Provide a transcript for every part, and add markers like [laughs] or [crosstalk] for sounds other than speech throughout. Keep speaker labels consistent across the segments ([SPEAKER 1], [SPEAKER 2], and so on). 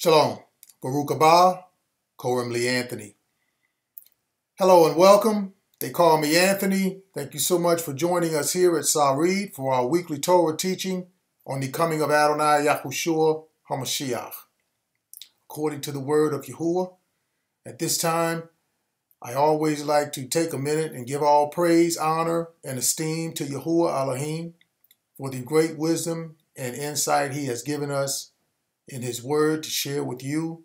[SPEAKER 1] Shalom. Baruch Abba, Coram Lee Anthony. Hello and welcome. They call me Anthony. Thank you so much for joining us here at SARIYD for our weekly Torah teaching on the coming of Adonai Yahushua HaMashiach. According to the word of Yahuwah, at this time, I always like to take a minute and give all praise, honor, and esteem to Yahuwah Elohim for the great wisdom and insight he has given us in his word to share with you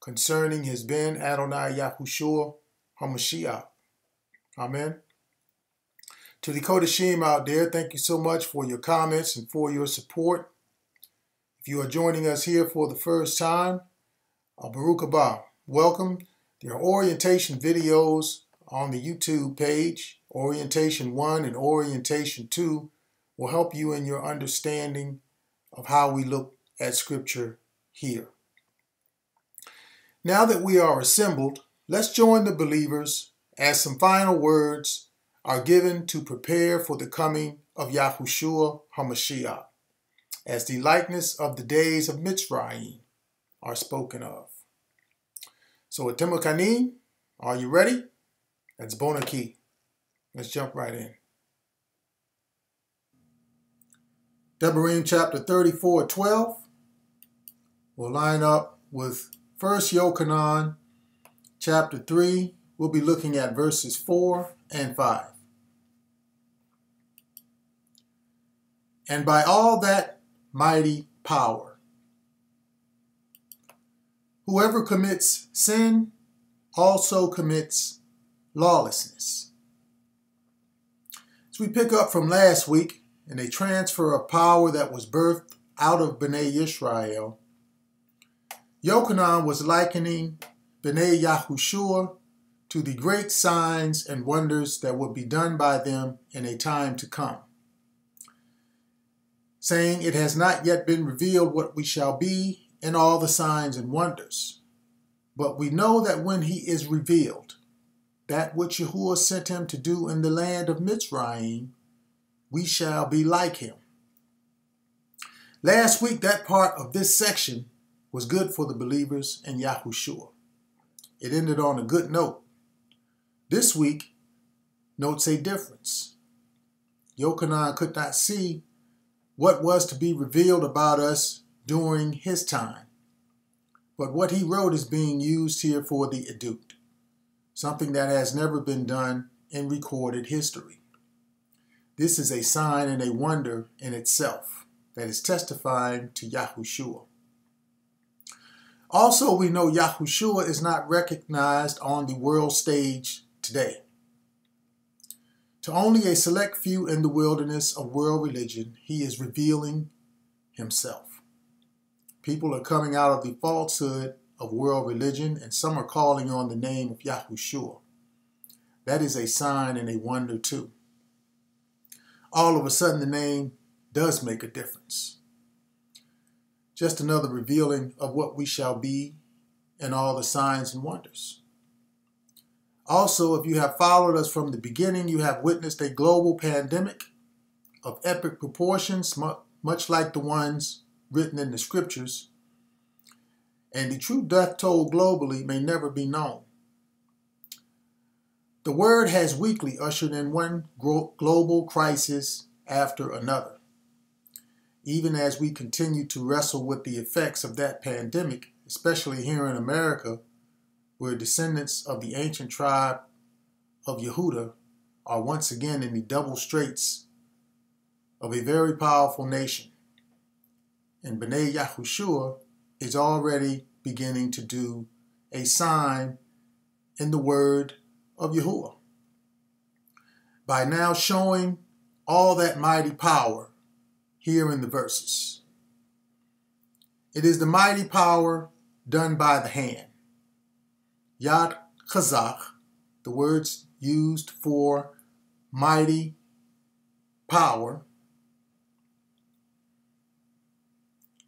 [SPEAKER 1] concerning his Ben Adonai Yahushua HaMashiach. Amen. To the Kodashim out there, thank you so much for your comments and for your support. If you are joining us here for the first time, Baruch Abba, welcome. There are orientation videos on the YouTube page. Orientation 1 and Orientation 2 will help you in your understanding of how we look at Scripture here. Now that we are assembled, let's join the believers as some final words are given to prepare for the coming of Yahushua HaMashiach, as the likeness of the days of Mitzrayim are spoken of. So, Atimakanim, are you ready? That's Bonaki. Let's jump right in. Devarim chapter 34, 12 will line up with First Yochanan chapter 3. We'll be looking at verses 4 and 5. And by all that mighty power, whoever commits sin also commits lawlessness. As we pick up from last week, in a transfer of power that was birthed out of Bnei Yisrael, Yochanan was likening Bnei Yahushua to the great signs and wonders that would be done by them in a time to come, saying, It has not yet been revealed what we shall be in all the signs and wonders. But we know that when he is revealed, that which Yahuwah sent him to do in the land of Mitzrayim, we shall be like him. Last week, that part of this section was good for the believers in Yahushua. It ended on a good note. This week notes a difference. Yochanan could not see what was to be revealed about us during his time, but what he wrote is being used here for the adult, something that has never been done in recorded history. This is a sign and a wonder in itself that is testifying to Yahushua. Also, we know Yahushua is not recognized on the world stage today. To only a select few in the wilderness of world religion, he is revealing himself. People are coming out of the falsehood of world religion, and some are calling on the name of Yahushua. That is a sign and a wonder, too. All of a sudden, the name does make a difference just another revealing of what we shall be and all the signs and wonders. Also, if you have followed us from the beginning, you have witnessed a global pandemic of epic proportions, much like the ones written in the scriptures. And the true death toll globally may never be known. The word has weekly ushered in one global crisis after another even as we continue to wrestle with the effects of that pandemic, especially here in America, where descendants of the ancient tribe of Yehuda are once again in the double straits of a very powerful nation. And B'nai Yahushua is already beginning to do a sign in the word of Yahuwah. By now showing all that mighty power here in the verses. It is the mighty power done by the hand. Yad Chazak, the words used for mighty power.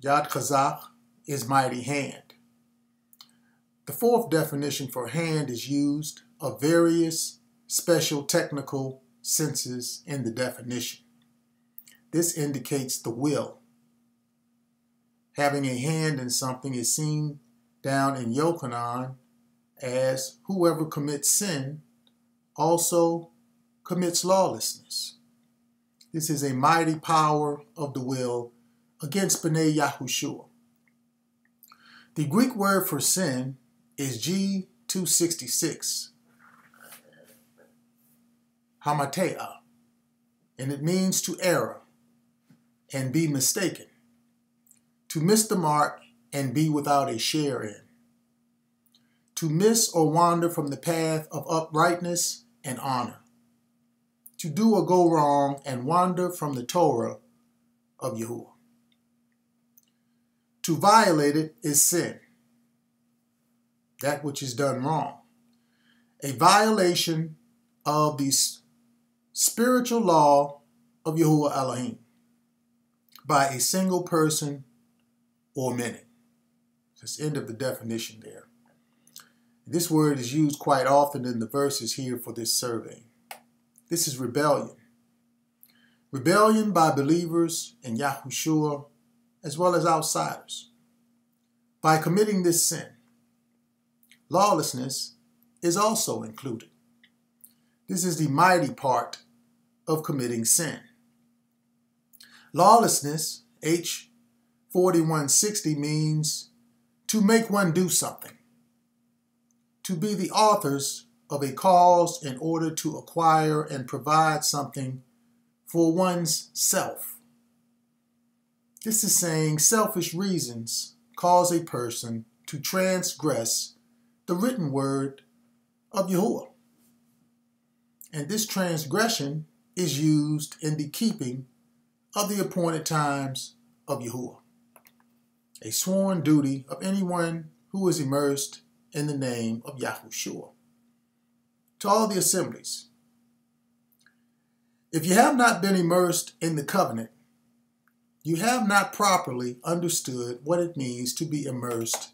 [SPEAKER 1] Yad Chazak is mighty hand. The fourth definition for hand is used of various special technical senses in the definition. This indicates the will having a hand in something is seen down in Yochanan as whoever commits sin also commits lawlessness. This is a mighty power of the will against B'nai Yahushua. The Greek word for sin is G266, hamartia, and it means to err and be mistaken, to miss the mark and be without a share in, to miss or wander from the path of uprightness and honor, to do or go wrong and wander from the Torah of Yahuwah. To violate it is sin, that which is done wrong. A violation of the spiritual law of Yahuwah Elohim by a single person or many. That's end of the definition there. This word is used quite often in the verses here for this survey. This is rebellion. Rebellion by believers in Yahushua as well as outsiders. By committing this sin, lawlessness is also included. This is the mighty part of committing sin. Lawlessness, H 4160, means to make one do something, to be the authors of a cause in order to acquire and provide something for one's self. This is saying selfish reasons cause a person to transgress the written word of Yahuwah. And this transgression is used in the keeping of the appointed times of Yahuwah, a sworn duty of anyone who is immersed in the name of Yahushua. To all the assemblies, if you have not been immersed in the covenant, you have not properly understood what it means to be immersed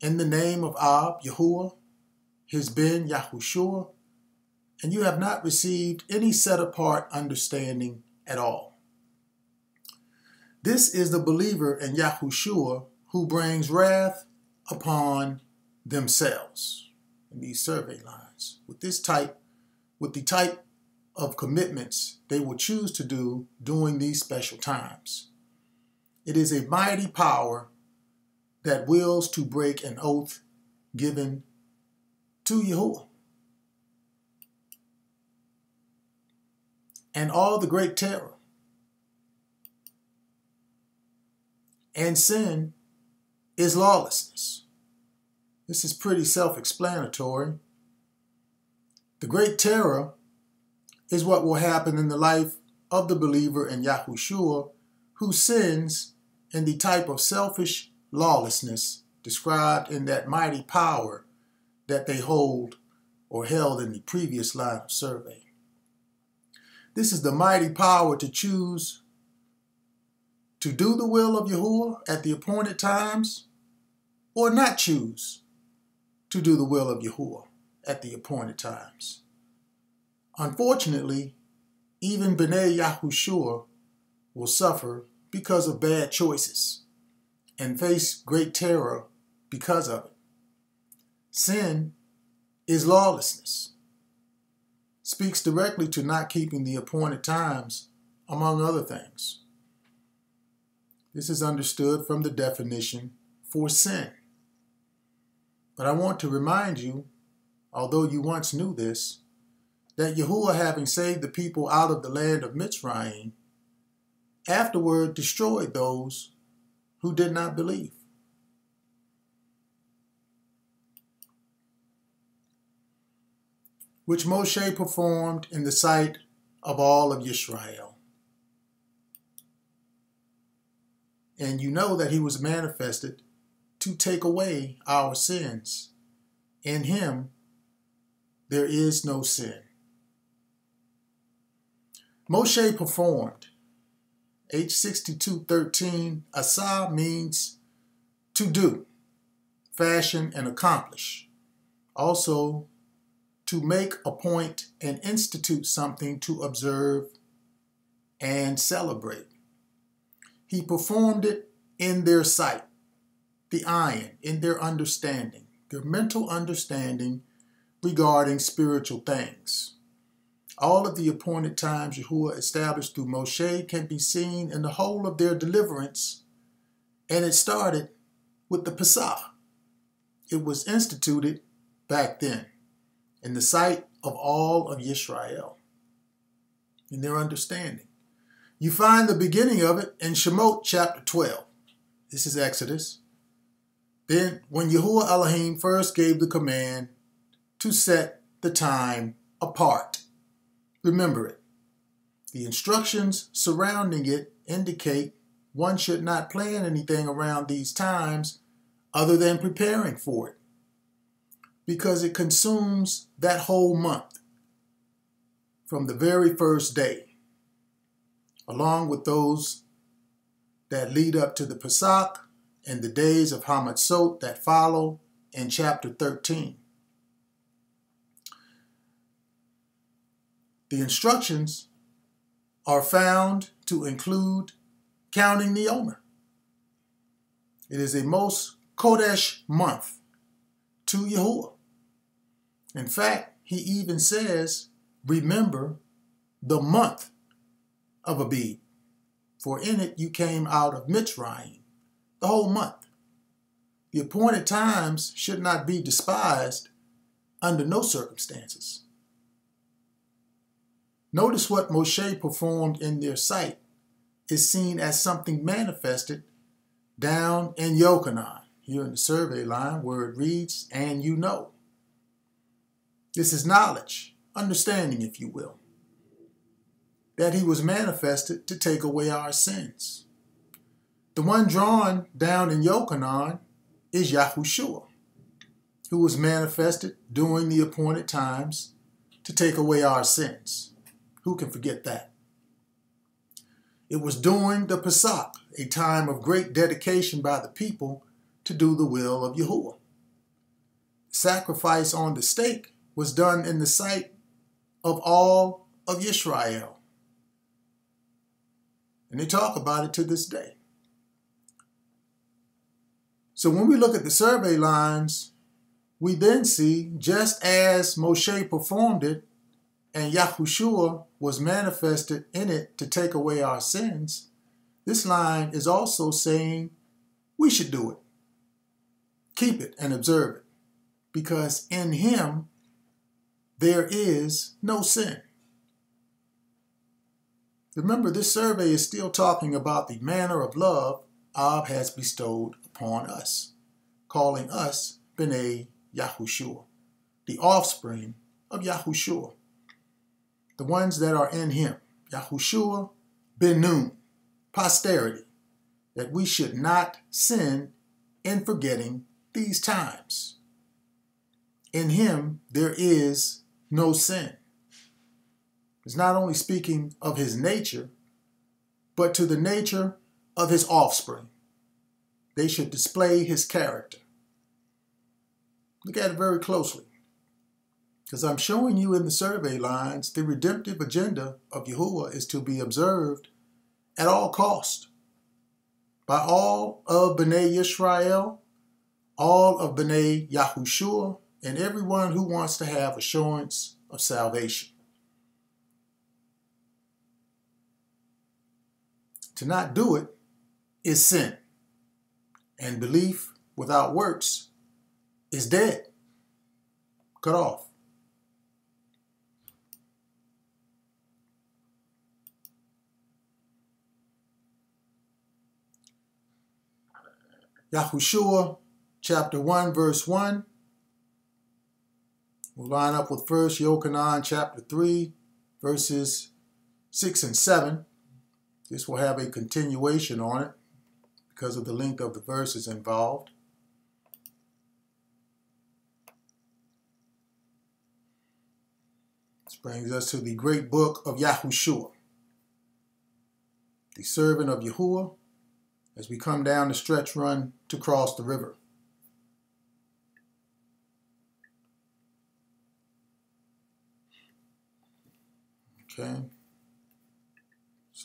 [SPEAKER 1] in the name of Ab, Yahuwah, his Ben, Yahushua, and you have not received any set apart understanding at all. This is the believer in Yahushua who brings wrath upon themselves in these survey lines. With this type, with the type of commitments they will choose to do during these special times. It is a mighty power that wills to break an oath given to Yahuwah. And all the great terror and sin is lawlessness. This is pretty self explanatory. The great terror is what will happen in the life of the believer in Yahushua who sins in the type of selfish lawlessness described in that mighty power that they hold or held in the previous line of survey. This is the mighty power to choose to do the will of Yahuwah at the appointed times or not choose to do the will of Yahuwah at the appointed times. Unfortunately, even B'nai Yahushua will suffer because of bad choices and face great terror because of it. Sin is lawlessness. Speaks directly to not keeping the appointed times, among other things. This is understood from the definition for sin. But I want to remind you, although you once knew this, that Yahuwah, having saved the people out of the land of Mitzrayim, afterward destroyed those who did not believe. Which Moshe performed in the sight of all of Israel. And you know that he was manifested to take away our sins. In him there is no sin. Moshe performed. H6213, Asa means to do, fashion, and accomplish. Also, to make, appoint, and institute something to observe and celebrate. He performed it in their sight, the ayin, in their understanding, their mental understanding regarding spiritual things. All of the appointed times Yahuwah established through Moshe can be seen in the whole of their deliverance, and it started with the Pesach. It was instituted back then in the sight of all of Yisrael, in their understanding. You find the beginning of it in Shemot chapter 12. This is Exodus. Then, when Yahuwah Elohim first gave the command to set the time apart, remember it. The instructions surrounding it indicate one should not plan anything around these times other than preparing for it because it consumes that whole month from the very first day, along with those that lead up to the Pesach and the days of Hamatzot that follow in chapter 13. The instructions are found to include counting the Omer. It is a most Kodesh month to Yahuwah. In fact, he even says, remember the month of Abib, for in it you came out of Mitzrayim, the whole month. The appointed times should not be despised under no circumstances. Notice what Moshe performed in their sight is seen as something manifested down in Yochanan, here in the survey line where it reads, and you know. This is knowledge, understanding, if you will, that he was manifested to take away our sins. The one drawn down in Yochanan is Yahushua, who was manifested during the appointed times to take away our sins. Who can forget that? It was during the Pesach, a time of great dedication by the people to do the will of Yahuwah. Sacrifice on the stake was done in the sight of all of Israel. And they talk about it to this day. So when we look at the survey lines, we then see just as Moshe performed it and Yahushua was manifested in it to take away our sins, this line is also saying we should do it. Keep it and observe it, because in him there is no sin. Remember, this survey is still talking about the manner of love Ab has bestowed upon us, calling us B'nai Yahushua, the offspring of Yahushua, the ones that are in him, Yahushua ben Nun, posterity, that we should not sin in forgetting these times. In him there is no sin. It's not only speaking of his nature, but to the nature of his offspring. They should display his character. Look at it very closely. Because I'm showing you in the survey lines, the redemptive agenda of Yahuwah is to be observed at all cost by all of B'nai Yisrael, all of B'nai Yahushua, and everyone who wants to have assurance of salvation. To not do it is sin, and belief without works is dead, cut off. Yahushua chapter 1 verse 1 We'll line up with First Yochanan chapter 3, verses 6 and 7. This will have a continuation on it because of the length of the verses involved. This brings us to the great book of Yahushua, the servant of Yahuwah, as we come down the stretch run to cross the river. Okay.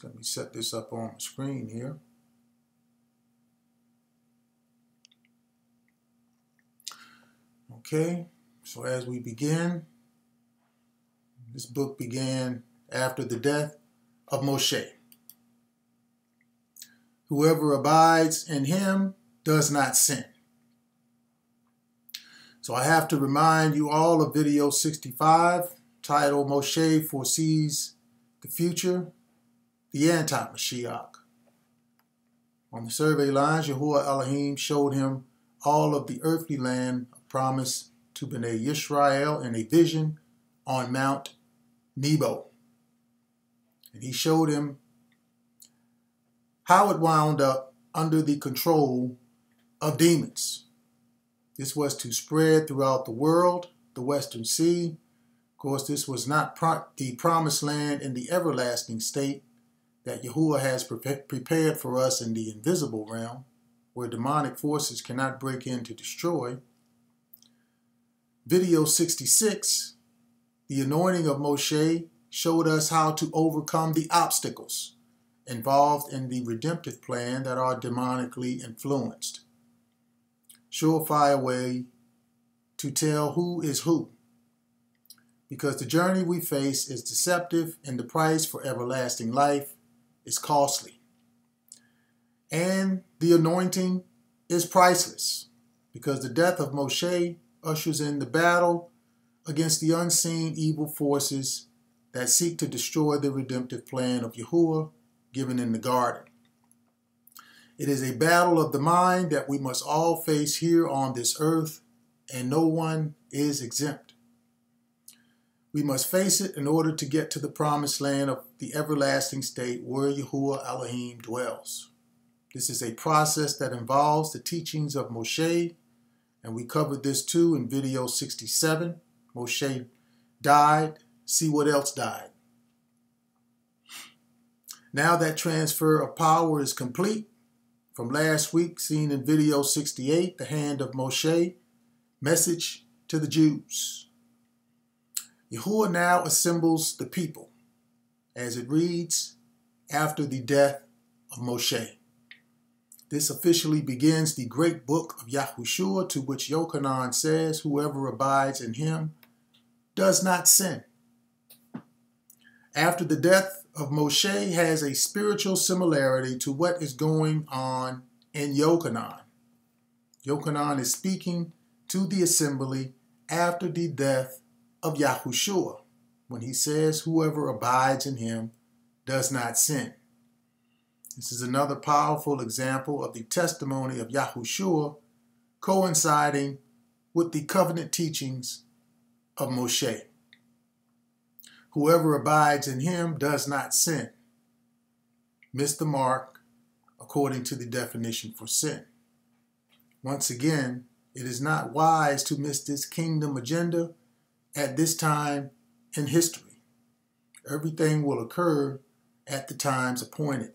[SPEAKER 1] Let me set this up on the screen here. Okay, so as we begin, this book began after the death of Moshe. Whoever abides in him does not sin. So I have to remind you all of video 65 titled Moshe Foresees the Future the Anti-Mashiach. On the survey lines, Yahuwah Elohim showed him all of the earthly land promised to Bnei Yisrael in a vision on Mount Nebo. And he showed him how it wound up under the control of demons. This was to spread throughout the world, the Western Sea. Of course, this was not pro the promised land in the everlasting state that Yahuwah has prepared for us in the invisible realm, where demonic forces cannot break in to destroy. Video 66, the anointing of Moshe, showed us how to overcome the obstacles involved in the redemptive plan that are demonically influenced. Surefire way to tell who is who. Because the journey we face is deceptive and the price for everlasting life is costly. And the anointing is priceless because the death of Moshe ushers in the battle against the unseen evil forces that seek to destroy the redemptive plan of Yahuwah given in the garden. It is a battle of the mind that we must all face here on this earth, and no one is exempt. We must face it in order to get to the promised land of the everlasting state where Yahuwah Elohim dwells. This is a process that involves the teachings of Moshe, and we covered this too in video 67. Moshe died, see what else died. Now that transfer of power is complete, from last week, seen in video 68, the hand of Moshe, message to the Jews. Yahuwah now assembles the people, as it reads, after the death of Moshe. This officially begins the great book of Yahushua, to which Yochanan says, Whoever abides in him does not sin. After the death of Moshe has a spiritual similarity to what is going on in Yochanan. Yochanan is speaking to the assembly after the death of Yahushua when he says, Whoever abides in him does not sin. This is another powerful example of the testimony of Yahushua coinciding with the covenant teachings of Moshe. Whoever abides in him does not sin. Miss the mark according to the definition for sin. Once again, it is not wise to miss this kingdom agenda at this time in history. Everything will occur at the times appointed.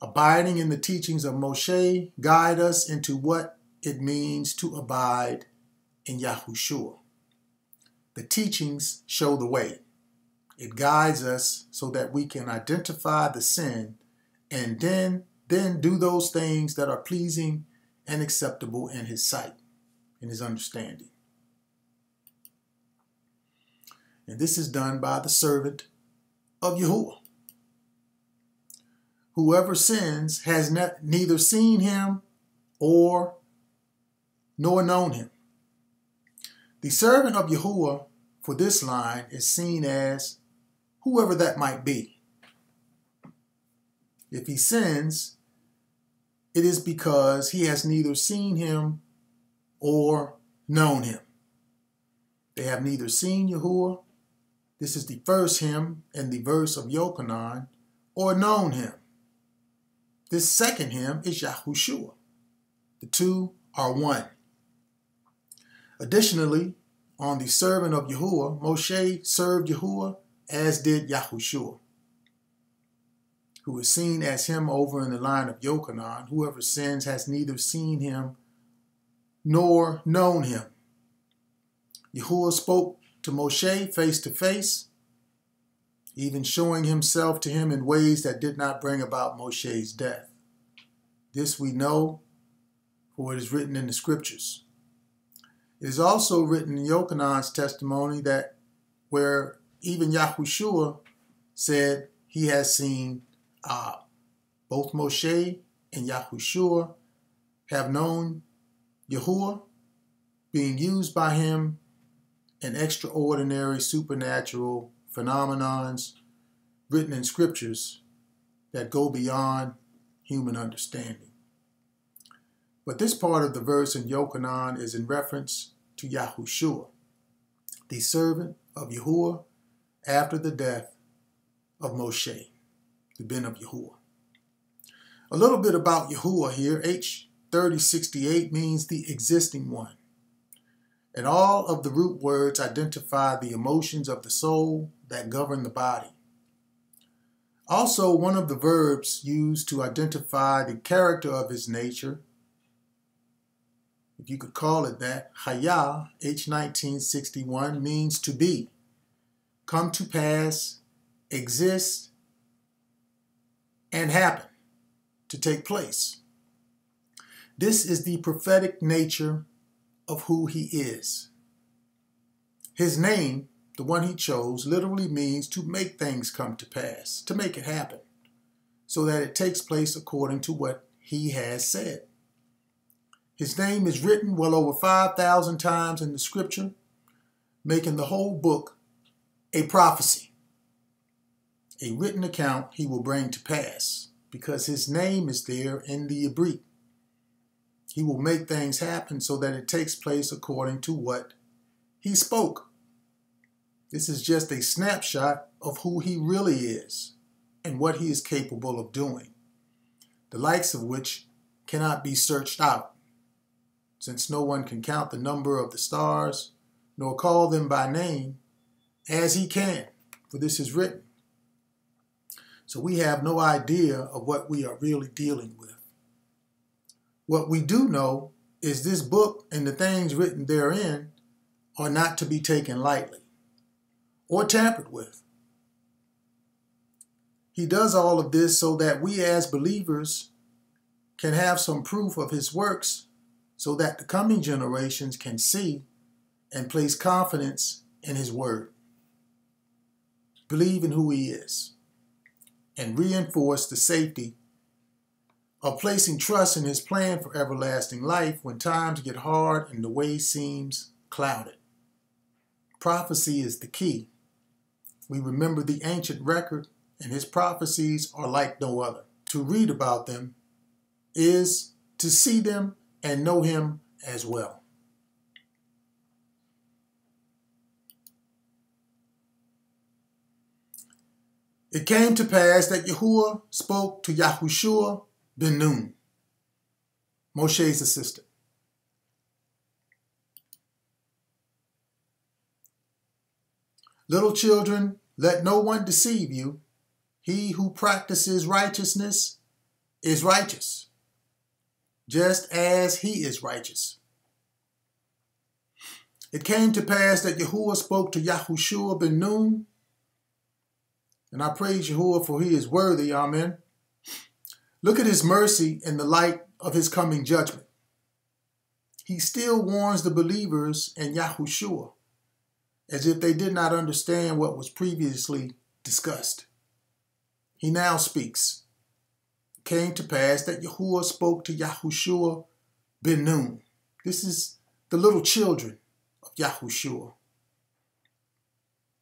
[SPEAKER 1] Abiding in the teachings of Moshe guide us into what it means to abide in Yahushua. The teachings show the way. It guides us so that we can identify the sin and then then do those things that are pleasing and acceptable in his sight, in his understanding. And this is done by the servant of Yahuwah. Whoever sins has ne neither seen him or nor known him. The servant of Yahuwah for this line is seen as whoever that might be. If he sins, it is because he has neither seen him or known him. They have neither seen Yahuwah, this is the first hymn in the verse of Yochanan, or known him. This second hymn is Yahushua. The two are one. Additionally, on the servant of Yahuwah, Moshe served Yahuwah as did Yahushua, who is seen as him over in the line of Yochanan. Whoever sins has neither seen him nor known him. Yahuwah spoke to Moshe face to face, even showing himself to him in ways that did not bring about Moshe's death. This we know, for it is written in the scriptures. It is also written in Yochanan's testimony that where even Yahushua said he has seen uh, both Moshe and Yahushua have known Yahuwah being used by him in extraordinary supernatural phenomenons written in scriptures that go beyond human understanding. But this part of the verse in Yochanan is in reference to Yahushua, the servant of Yahuwah after the death of Moshe, the Ben of Yahuwah. A little bit about Yahuwah here. H3068 means the existing one. And all of the root words identify the emotions of the soul that govern the body. Also, one of the verbs used to identify the character of his nature, if you could call it that, Haya, H1961, means to be, come to pass, exist, and happen, to take place. This is the prophetic nature of who he is. His name the one he chose, literally means to make things come to pass, to make it happen, so that it takes place according to what he has said. His name is written well over 5,000 times in the scripture, making the whole book a prophecy, a written account he will bring to pass, because his name is there in the Ibrit. He will make things happen so that it takes place according to what he spoke. This is just a snapshot of who he really is and what he is capable of doing, the likes of which cannot be searched out, since no one can count the number of the stars nor call them by name as he can, for this is written. So we have no idea of what we are really dealing with. What we do know is this book and the things written therein are not to be taken lightly or tampered with. He does all of this so that we as believers can have some proof of his works so that the coming generations can see and place confidence in his word. Believe in who he is and reinforce the safety of placing trust in his plan for everlasting life when times get hard and the way seems clouded. Prophecy is the key we remember the ancient record, and his prophecies are like no other. To read about them is to see them and know him as well. It came to pass that Yahuwah spoke to Yahushua ben Nun, Moshe's assistant. Little children, let no one deceive you. He who practices righteousness is righteous, just as he is righteous. It came to pass that Yahuwah spoke to Yahushua ben Nun, and I praise Yahuwah for he is worthy. Amen. Look at his mercy in the light of his coming judgment. He still warns the believers in Yahushua as if they did not understand what was previously discussed. He now speaks. It came to pass that Yahuwah spoke to Yahushua ben Nun. This is the little children of Yahushua.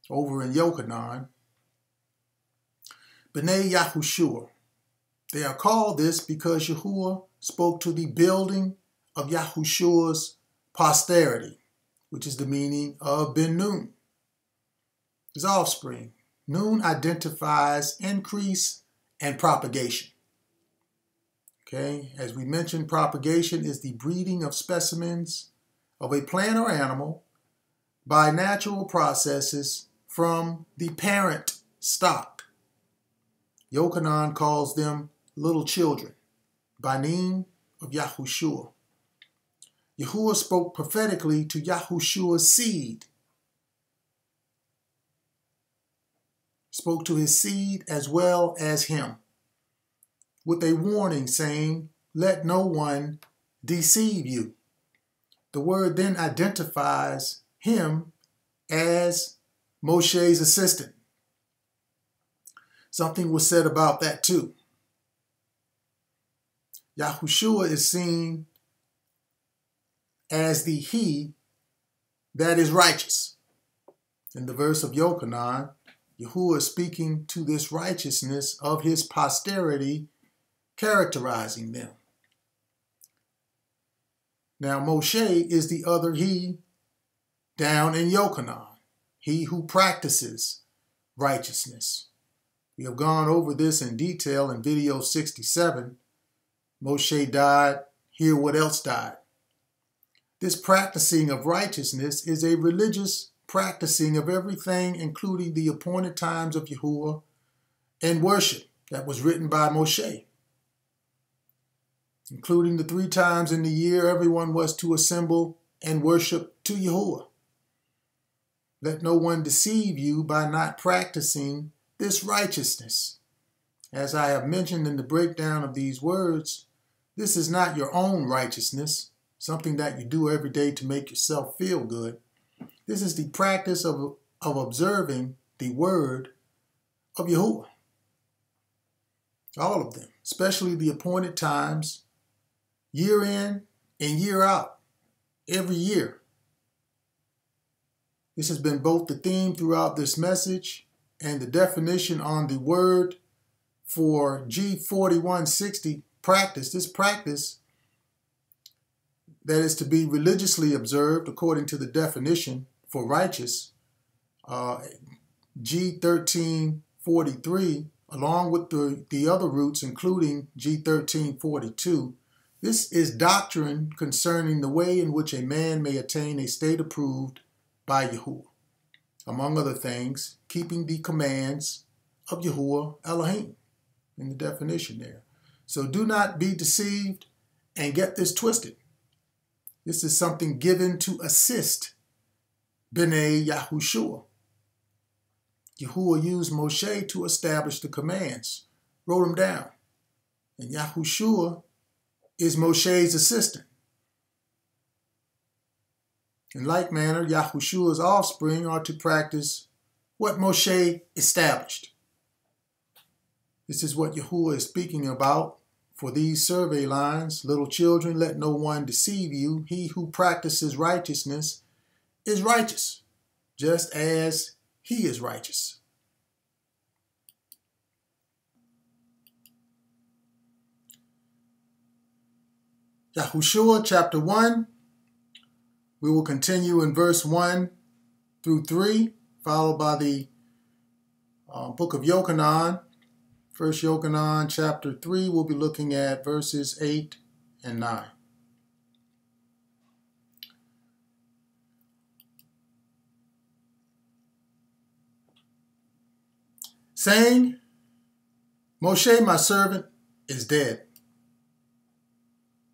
[SPEAKER 1] Over in Yochanan, B'nai Yahushua. They are called this because Yahuwah spoke to the building of Yahushua's posterity which is the meaning of Ben Nun. His offspring. Nun identifies increase and propagation. Okay, as we mentioned, propagation is the breeding of specimens of a plant or animal by natural processes from the parent stock. Yochanan calls them little children, Banim of Yahushua. Yahuwah spoke prophetically to Yahushua's seed. Spoke to his seed as well as him, with a warning saying, Let no one deceive you. the word then identifies him as Moshe's assistant. Something was said about that too. Yahushua is seen as the he that is righteous. In the verse of Yochanan, Yahuwah is speaking to this righteousness of his posterity, characterizing them. Now, Moshe is the other he down in Yochanan, he who practices righteousness. We have gone over this in detail in video 67. Moshe died, hear what else died. This practicing of righteousness is a religious practicing of everything, including the appointed times of Yahuwah and worship that was written by Moshe. Including the three times in the year everyone was to assemble and worship to Yahuwah. Let no one deceive you by not practicing this righteousness. As I have mentioned in the breakdown of these words, this is not your own righteousness, something that you do every day to make yourself feel good. This is the practice of, of observing the word of Yahuwah. All of them, especially the appointed times, year in and year out, every year. This has been both the theme throughout this message and the definition on the word for G4160 practice. This practice that is to be religiously observed according to the definition for righteous, uh, G1343, along with the, the other roots, including G1342, this is doctrine concerning the way in which a man may attain a state approved by Yahuwah. Among other things, keeping the commands of Yahuwah Elohim in the definition there. So do not be deceived and get this twisted. This is something given to assist B'nai Yahushua. Yahuwah used Moshe to establish the commands, wrote them down. And Yahushua is Moshe's assistant. In like manner, Yahushua's offspring are to practice what Moshe established. This is what Yahuwah is speaking about for these survey lines. Little children, let no one deceive you. He who practices righteousness is righteous, just as he is righteous. Yahushua chapter 1, we will continue in verse 1 through 3, followed by the uh, book of Yochanan. First Yochanan chapter 3, we'll be looking at verses 8 and 9. Saying, Moshe, my servant, is dead.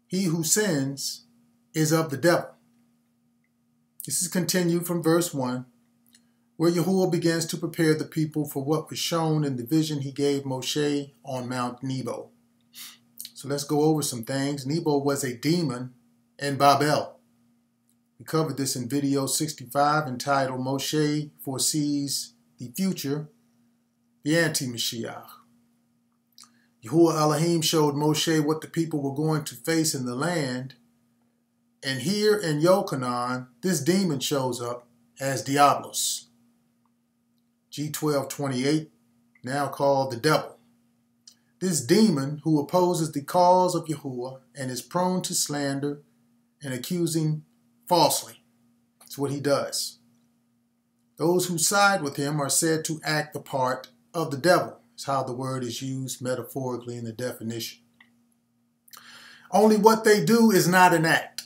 [SPEAKER 1] He who sins is of the devil. This is continued from verse 1, where Yahuwah begins to prepare the people for what was shown in the vision he gave Moshe on Mount Nebo. So let's go over some things. Nebo was a demon in Babel. We covered this in video 65 entitled Moshe Foresees the Future, the Anti-Mashiach. Yahuwah Elohim showed Moshe what the people were going to face in the land and here in Yochanan, this demon shows up as Diabolos. G1228, now called the devil. This demon who opposes the cause of Yahuwah and is prone to slander and accusing falsely. That's what he does. Those who side with him are said to act the part of the devil. Is how the word is used metaphorically in the definition. Only what they do is not an act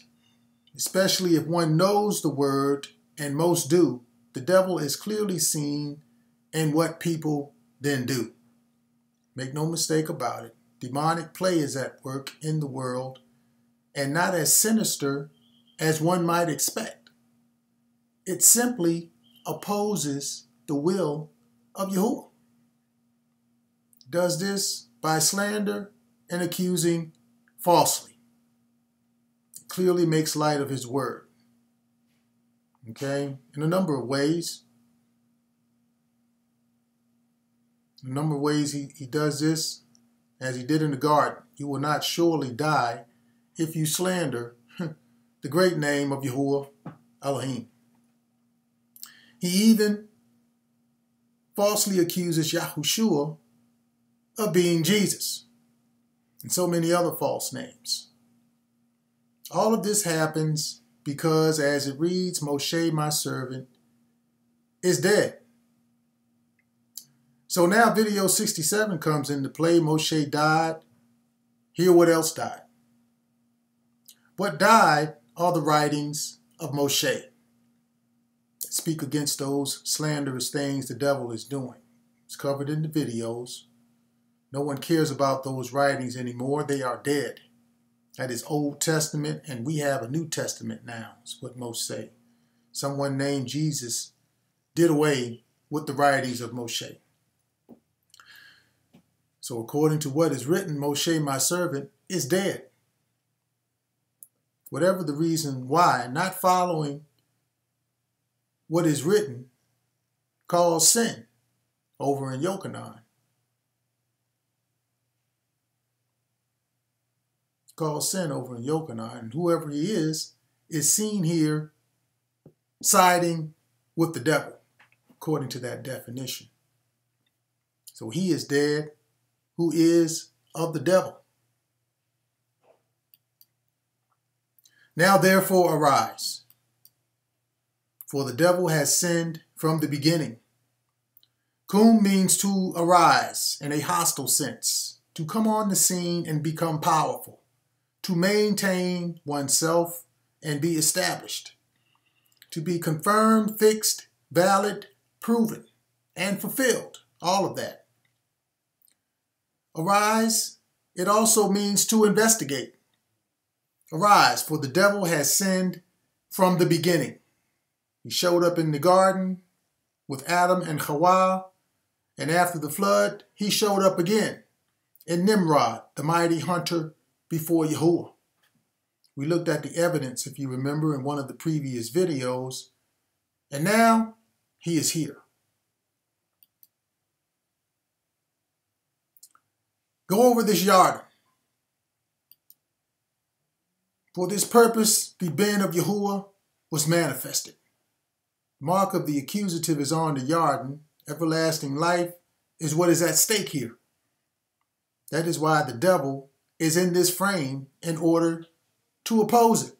[SPEAKER 1] especially if one knows the word, and most do, the devil is clearly seen in what people then do. Make no mistake about it. Demonic play is at work in the world, and not as sinister as one might expect. It simply opposes the will of Yahuwah. Does this by slander and accusing falsely clearly makes light of his word. Okay, in a number of ways. A number of ways he, he does this, as he did in the garden. You will not surely die if you slander [laughs] the great name of Yahuwah Elohim. He even falsely accuses Yahushua of being Jesus and so many other false names. All of this happens because, as it reads, Moshe, my servant, is dead. So now video 67 comes into play. Moshe died. Here, what else died. What died are the writings of Moshe speak against those slanderous things the devil is doing. It's covered in the videos. No one cares about those writings anymore. They are dead. That is Old Testament, and we have a New Testament now, is what most say. Someone named Jesus did away with the writings of Moshe. So, according to what is written, Moshe, my servant, is dead. Whatever the reason why, not following what is written calls sin over in Yochanan. Calls sin over in Yochanan. And whoever he is, is seen here siding with the devil, according to that definition. So he is dead, who is of the devil. Now therefore arise for the devil has sinned from the beginning. Kum means to arise in a hostile sense, to come on the scene and become powerful, to maintain oneself and be established, to be confirmed, fixed, valid, proven, and fulfilled. All of that. Arise, it also means to investigate. Arise, for the devil has sinned from the beginning. He showed up in the garden with Adam and Hawa, and after the flood, he showed up again in Nimrod, the mighty hunter before Yahuwah. We looked at the evidence, if you remember, in one of the previous videos, and now he is here. Go over this Yarden. For this purpose, the Ben of Yahuwah was manifested. Mark of the accusative is on the Yarden. Everlasting life is what is at stake here. That is why the devil is in this frame in order to oppose it.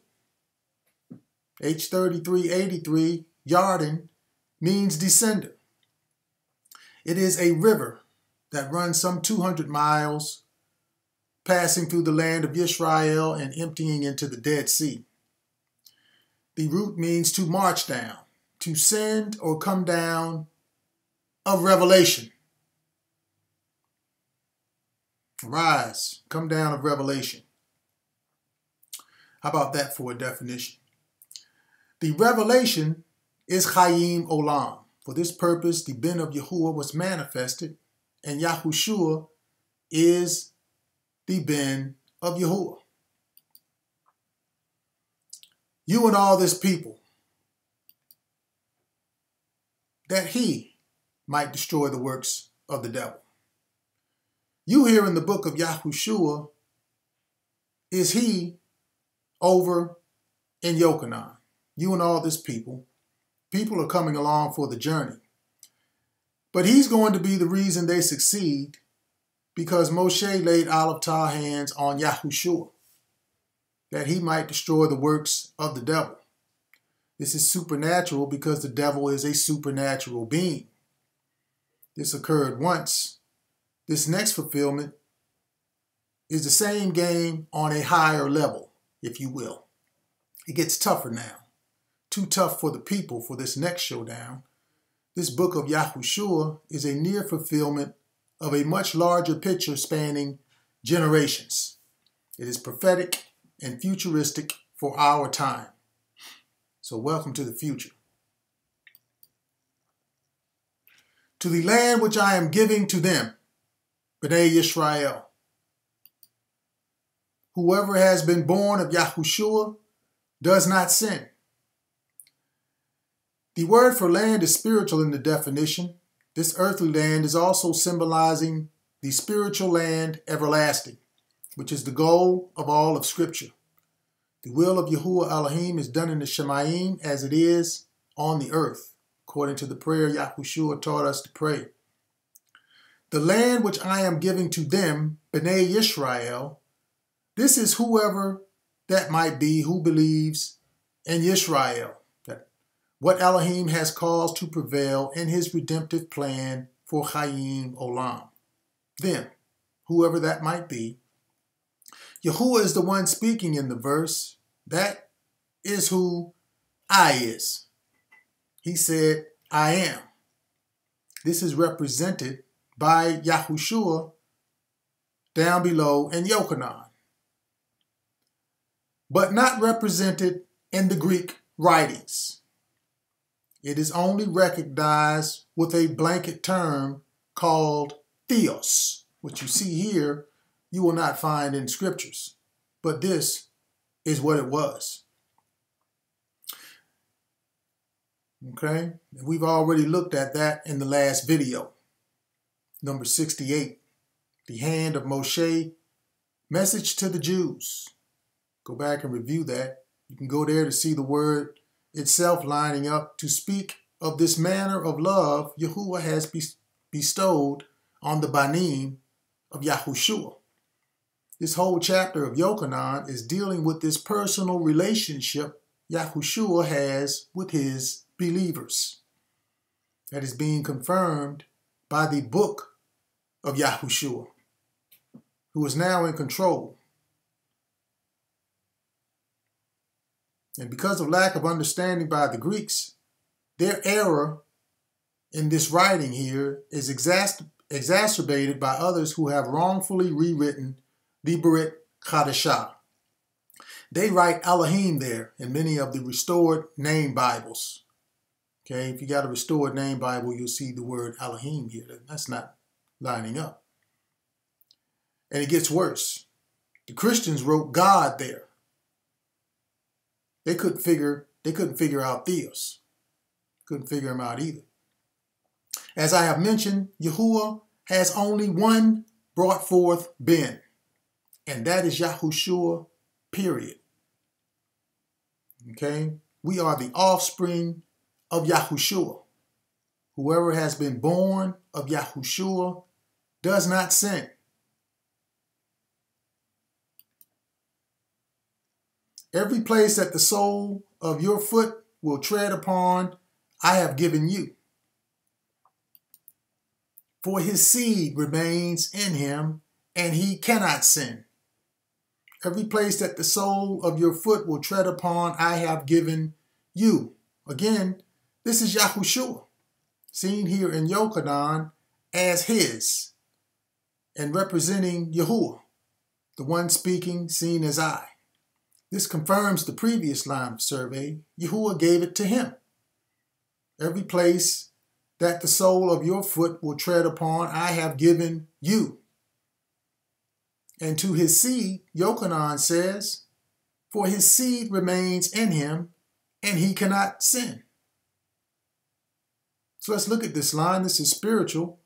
[SPEAKER 1] H3383, Yarden, means descender. It is a river that runs some 200 miles, passing through the land of Israel and emptying into the Dead Sea. The root means to march down to send or come down of revelation. Rise, come down of revelation. How about that for a definition? The revelation is Chaim Olam. For this purpose, the Ben of Yahuwah was manifested, and Yahushua is the Ben of Yahuwah. You and all this people that he might destroy the works of the devil. You hear in the book of Yahushua, is he over in Yochanan? You and all this people, people are coming along for the journey. But he's going to be the reason they succeed because Moshe laid olive tar hands on Yahushua, that he might destroy the works of the devil. This is supernatural because the devil is a supernatural being. This occurred once. This next fulfillment is the same game on a higher level, if you will. It gets tougher now. Too tough for the people for this next showdown. This book of Yahushua is a near fulfillment of a much larger picture spanning generations. It is prophetic and futuristic for our time. So, welcome to the future. To the land which I am giving to them, B'nai Yisrael. Whoever has been born of Yahushua does not sin. The word for land is spiritual in the definition. This earthly land is also symbolizing the spiritual land everlasting, which is the goal of all of Scripture. The will of Yahuwah Elohim is done in the Shemayim as it is on the earth, according to the prayer Yahushua taught us to pray. The land which I am giving to them, Bnei Yisrael, this is whoever that might be who believes in Yisrael, what Elohim has caused to prevail in his redemptive plan for Chaim Olam. Then, whoever that might be. Yahuwah is the one speaking in the verse. That is who I is. He said, I am. This is represented by Yahushua down below in Yochanan, but not represented in the Greek writings. It is only recognized with a blanket term called theos, which you see here, you will not find in scriptures. But this is what it was. Okay, we've already looked at that in the last video number 68, the hand of Moshe, message to the Jews. Go back and review that. You can go there to see the word itself lining up to speak of this manner of love Yahuwah has bestowed on the Banim of Yahushua. This whole chapter of Yochanan is dealing with this personal relationship Yahushua has with his believers. That is being confirmed by the book of Yahushua, who is now in control. And because of lack of understanding by the Greeks, their error in this writing here is exacerbated by others who have wrongfully rewritten the Brit Chadashah. They write Elohim there in many of the restored name Bibles. Okay, if you got a restored name Bible, you'll see the word Elohim here. That's not lining up. And it gets worse. The Christians wrote God there. They couldn't figure they couldn't figure out Theos. Couldn't figure him out either. As I have mentioned, Yahuwah has only one brought forth Ben, and that is Yahushua, period. Okay? We are the offspring of Yahushua. Whoever has been born of Yahushua does not sin. Every place that the sole of your foot will tread upon, I have given you. For his seed remains in him, and he cannot sin. Every place that the sole of your foot will tread upon, I have given you. Again, this is Yahushua seen here in Yochanan as his and representing Yahuwah, the one speaking seen as I. This confirms the previous line of survey. Yahuwah gave it to him. Every place that the sole of your foot will tread upon, I have given you. And to his seed, Yochanan says, For his seed remains in him, and he cannot sin. So let's look at this line. This is spiritual.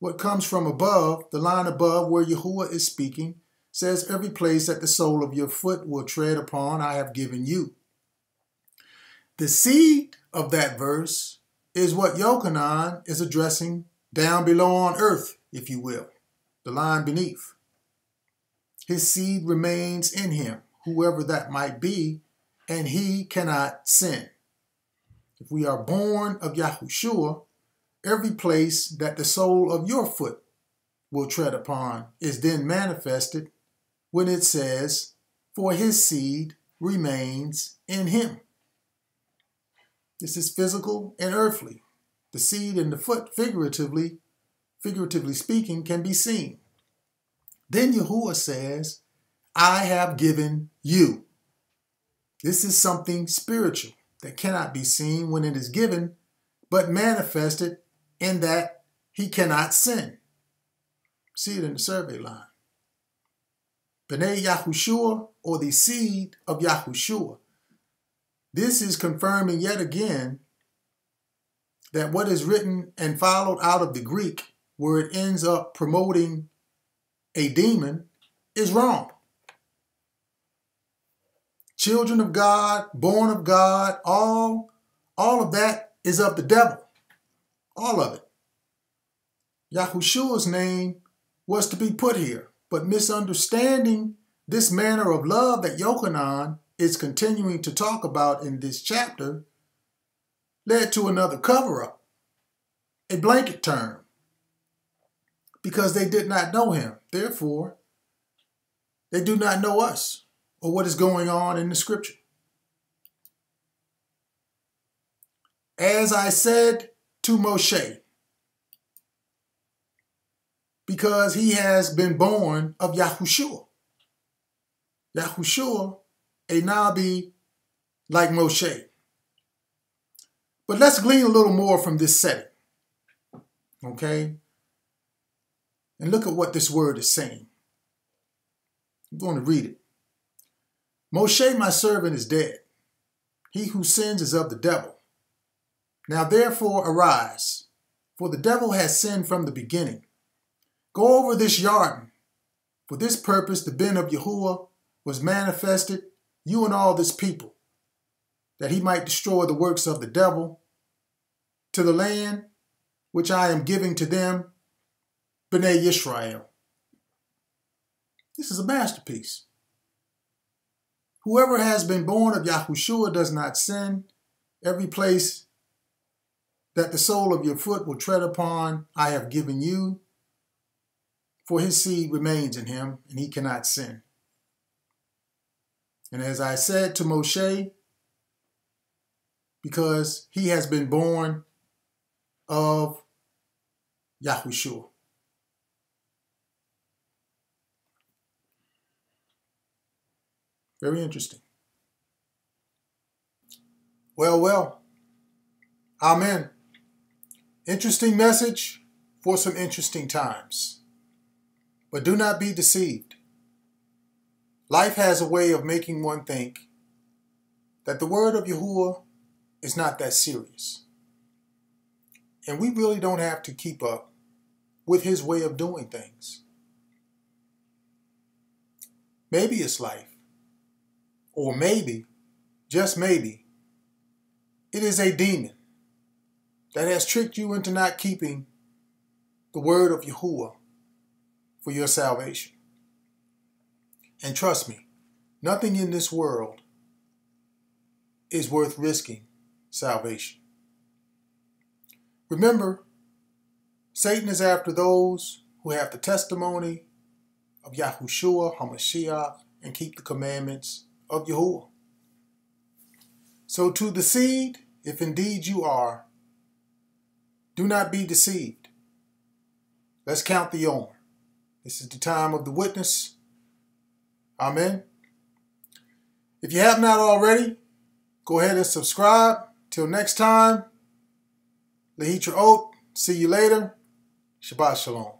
[SPEAKER 1] What comes from above, the line above where Yahuwah is speaking, says, Every place that the sole of your foot will tread upon, I have given you. The seed of that verse is what Yochanan is addressing down below on earth, if you will, the line beneath. His seed remains in him, whoever that might be, and he cannot sin. If we are born of Yahushua, every place that the sole of your foot will tread upon is then manifested when it says, For his seed remains in him. This is physical and earthly. The seed in the foot, figuratively, figuratively speaking, can be seen. Then Yahuwah says, I have given you. This is something spiritual that cannot be seen when it is given, but manifested in that he cannot sin. See it in the survey line. B'nai Yahushua, or the seed of Yahushua. This is confirming yet again that what is written and followed out of the Greek, where it ends up promoting a demon, is wrong. Children of God, born of God, all, all of that is of the devil. All of it. Yahushua's name was to be put here, but misunderstanding this manner of love that Yochanan is continuing to talk about in this chapter led to another cover up, a blanket term, because they did not know him. Therefore, they do not know us or what is going on in the scripture. As I said to Moshe, because he has been born of Yahushua. Yahushua, a Nabi like Moshe. But let's glean a little more from this setting. Okay? And look at what this word is saying. I'm going to read it. Moshe, my servant, is dead. He who sins is of the devil. Now therefore arise, for the devil has sinned from the beginning. Go over this Yarden. For this purpose the ben of Yahuwah was manifested, you and all this people, that he might destroy the works of the devil, to the land which I am giving to them, Bnei Yisrael. This is a masterpiece. Whoever has been born of Yahushua does not sin. Every place that the sole of your foot will tread upon, I have given you. For his seed remains in him, and he cannot sin. And as I said to Moshe, because he has been born of Yahushua. Very interesting. Well, well. Amen. Interesting message for some interesting times. But do not be deceived. Life has a way of making one think that the word of Yahuwah is not that serious. And we really don't have to keep up with his way of doing things. Maybe it's life. Or maybe, just maybe, it is a demon that has tricked you into not keeping the word of Yahuwah for your salvation. And trust me, nothing in this world is worth risking salvation. Remember, Satan is after those who have the testimony of Yahushua HaMashiach and keep the commandments of Yahuwah. So to the seed, if indeed you are, do not be deceived. Let's count the Omer. This is the time of the witness. Amen. If you have not already, go ahead and subscribe. Till next time, Lehitraot. See you later. Shabbat Shalom.